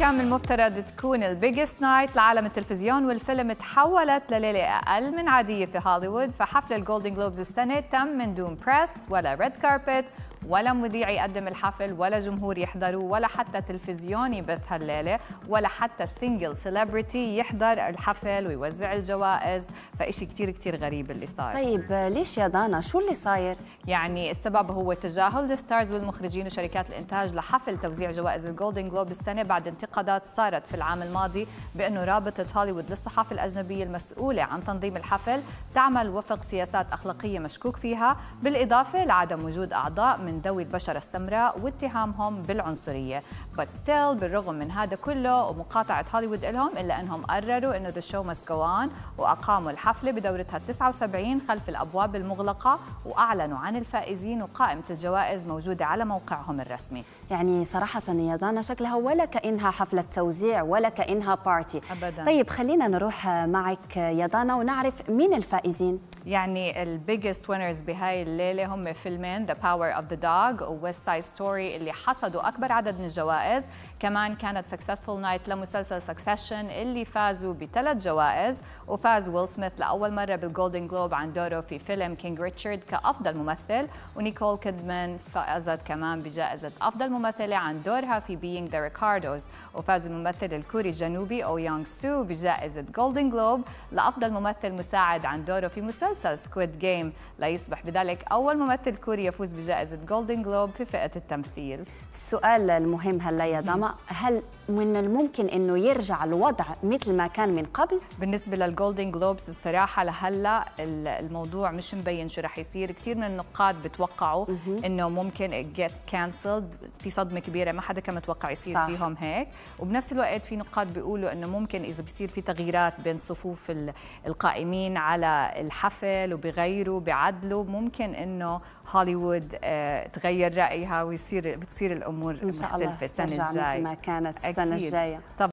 كان من المفترض تكون ال biggest night لعالم التلفزيون والفيلم تحولت لليلة أقل من عادية في هوليوود فحفل ال Golden Globes السنة تم من دون press ولا red carpet ولا مذيع يقدم الحفل ولا جمهور يحضروا ولا حتى تلفزيون يبث هالليلة ولا حتى single celebrity يحضر الحفل ويوزع الجوائز. فإشي كتير كتير غريب اللي صار. طيب ليش يا دانا؟ شو اللي صاير؟ يعني السبب هو تجاهل ال stars والمخرجين وشركات الإنتاج لحفل توزيع جوائز ال Golden Globe السنة بعد انتقادات صارت في العام الماضي بأنه رابطة هوليوود للصحافة الأجنبية المسؤولة عن تنظيم الحفل تعمل وفق سياسات أخلاقية مشكوك فيها بالإضافة لعدم وجود أعضاء من من ذوي البشرة السمراء واتهامهم بالعنصرية. But still بالرغم من هذا كله ومقاطعة هوليوود لهم إلا أنهم قرروا أنه the show must go on وأقاموا الحفلة بدورتها 79 خلف الأبواب المغلقة وأعلنوا عن الفائزين وقائمة الجوائز موجودة على موقعهم الرسمي. يعني صراحة يا دانا شكلها ولا كأنها حفلة توزيع ولا كأنها party أبدا. طيب خلينا نروح معك يا دانا ونعرف مين الفائزين. يعني ال biggest winners بهاي الليلة هم فيلمين The Power of the Dog و West Side Story اللي حصدوا أكبر عدد من الجوائز. كمان كانت successful night لمسلسل Succession اللي فازوا بثلاث جوائز وفاز ويل سميث لأول مرة بال Golden Globe عن دوره في فيلم King Richard كأفضل ممثل ونيكول كيدمان فازت كمان بجائزة أفضل ممثلة عن دورها في Being the Ricardos وفاز الممثل الكوري الجنوبي أو يونغ سو بجائزة Golden Globe لأفضل ممثل مساعد عن دوره في مسلسل Squid Game ليصبح بذلك أول ممثل كوري يفوز بجائزة Golden Globe في فئة التمثيل. السؤال المهم هلا يا دانا هل من الممكن إنه يرجع الوضع مثل ما كان من قبل؟ بالنسبة لل Golden Globes الصراحة لهلأ الموضوع مش مبين شو رح يصير. كثير من النقاد بتوقعوا إنه ممكن جيتس كانسلد في صدمة كبيرة ما حدا كان متوقع يصير صح. فيهم هيك. وبنفس الوقت في نقاد بيقولوا إنه ممكن إذا بصير في تغييرات بين صفوف القائمين على الحفل وبغيروا بعدلوا ممكن إنه هوليوود آه، تغير رأيها ويصير بتصير الأمور مختلفة السنة الجايه ما كانت السنة الجاية. طبعا